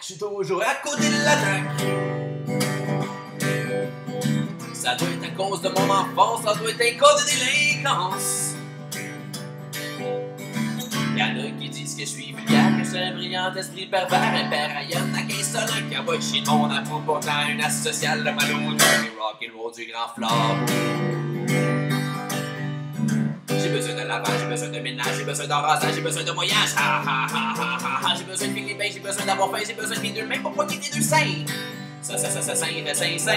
je suis toujours à côté de l'attaque. Ça doit être à cause de mon enfance, ça doit être à cause de délinquance. Y'en a qui disent que je suis vulgaire, que j'ai un brillant esprit pervers, impérial, insolent, qui envoie chier mon amour, pourtant une asociale de malhonnête, du rock and roll du grand flambeau. J'ai besoin de lavage, j'ai besoin de ménage, j'ai besoin d'embrassage, j'ai besoin de voyage. Ha ha ha ha ha J'ai besoin de filer j'ai besoin d'avoir faim, j'ai besoin de mes deux mains pour poigner deux seins. Ça, ça, ça, ça, ça, ça, ça.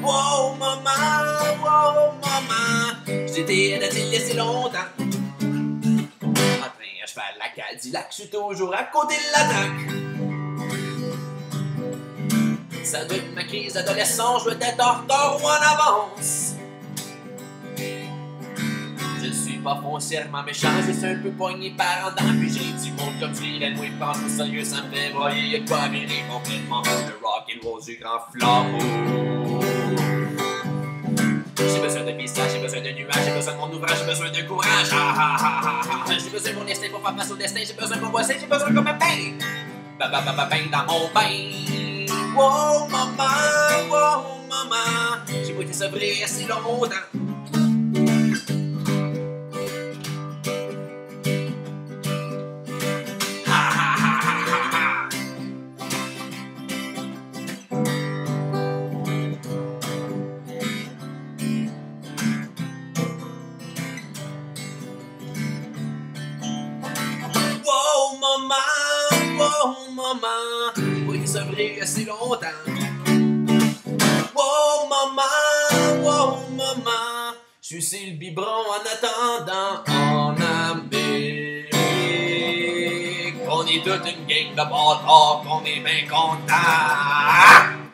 Wow, maman, wow, maman. J'étais à la laissé longtemps. En train à la Cadillac, je suis toujours à côté de l'attaque. Ça doit être ma crise d'adolescent, je dois être en retard ou en avance. Je suis pas foncièrement méchant, je suis un peu poigné par en dedans, puis j'ai du comme dirait moi, pense au sérieux, ça me fait broyer, y'a quoi virer complètement le rock and roll du grand flambeau. J'ai besoin de pistage, j'ai besoin de nuages, j'ai besoin de mon ouvrage, j'ai besoin de courage. Ah, ah, ah, ah, ah. J'ai besoin de mon destin pour faire face au destin, j'ai besoin de mon voisin, j'ai besoin comme un bain. Ba ba ba ba bain dans mon bain. Wow, maman, wow, maman. J'ai pas été sevré assez longtemps. Ha, Wow, maman, wow, maman. Pas été sevré assez longtemps. Wow, maman, wow, maman. Je suis le biberon en attendant en Amérique. On est toute une gang de bâtards qu'on est bien contents.